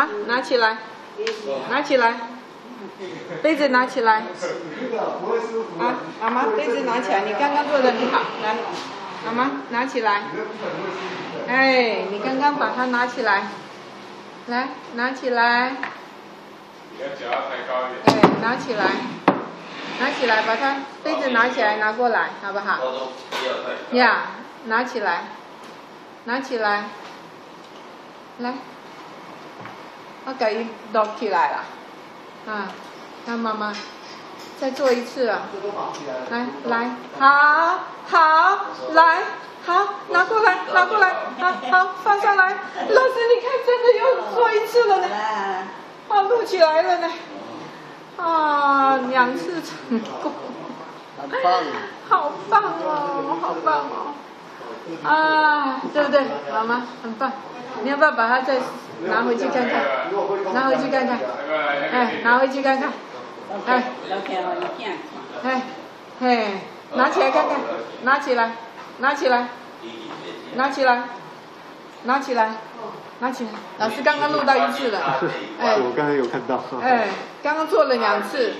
啊，拿起来，拿起来，杯子拿起来。啊，妈妈，杯子拿起来，你刚刚做的很好，来，妈妈拿起来。哎，你刚刚把它拿起来，来，拿起来。哎，拿起来，拿起来，把它杯子拿起来，拿过来，好不好？呀，拿起来，拿起来，来，我给你落起来了，啊，看妈妈，再做一次啊，来来，好，好，来，好，拿过来，拿过来，好好放下来，老师你看真的又做一次了呢，啊，录起来了呢，啊，两次成功。好棒，好棒哦，好棒哦！啊，对不对，妈妈很棒。你要不要把它再拿回去看看？拿回去看看，哎，拿回去看看，哎，哎，嘿，拿起来看看，拿起来，拿起来，拿起来，拿起来，拿起来。老师刚刚录到一次了，哎，我刚才有看到。哎，刚刚做了两次，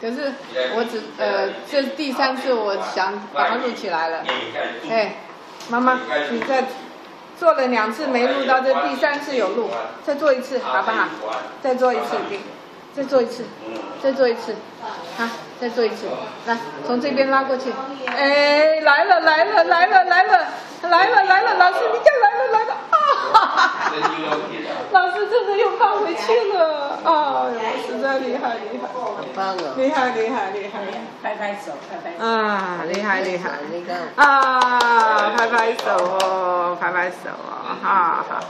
可是我只呃，这第三次，我想把它录起来了。哎，妈妈，你再做了两次没录到，这第三次有录，再做一次好不好？再做一次，给，再做一次，再做一次，好，再做一次，来，从这边拉过去。哎，来了来了来了来了来了来了，老师你叫来老师真的又放回去了，啊，实在厉害厉害，很棒哦。厉害厉害厉害，拍拍手，拍拍手。啊，厉害厉害，厉害啊，拍拍手哦，拍拍手哦，好好。